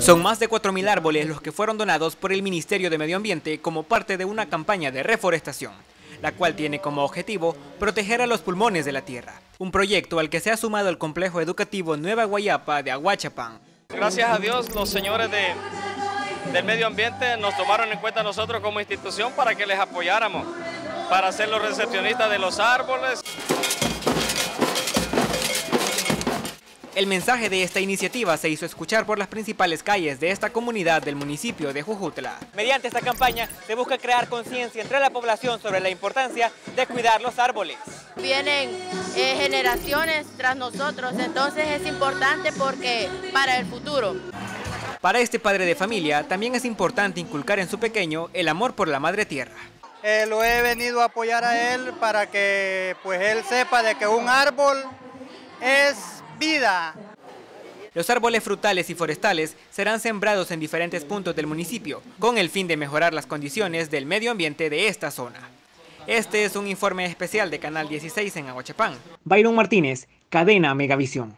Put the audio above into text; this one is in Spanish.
Son más de 4.000 árboles los que fueron donados por el Ministerio de Medio Ambiente como parte de una campaña de reforestación, la cual tiene como objetivo proteger a los pulmones de la tierra. Un proyecto al que se ha sumado el complejo educativo Nueva Guayapa de Aguachapán. Gracias a Dios, los señores de, del medio ambiente nos tomaron en cuenta nosotros como institución para que les apoyáramos, para ser los recepcionistas de los árboles. El mensaje de esta iniciativa se hizo escuchar por las principales calles de esta comunidad del municipio de Jujutla. Mediante esta campaña se busca crear conciencia entre la población sobre la importancia de cuidar los árboles. Vienen eh, generaciones tras nosotros, entonces es importante porque para el futuro. Para este padre de familia también es importante inculcar en su pequeño el amor por la madre tierra. Eh, lo he venido a apoyar a él para que pues él sepa de que un árbol es vida. Los árboles frutales y forestales serán sembrados en diferentes puntos del municipio, con el fin de mejorar las condiciones del medio ambiente de esta zona. Este es un informe especial de Canal 16 en Aguachapán. Byron Martínez, Cadena Megavisión.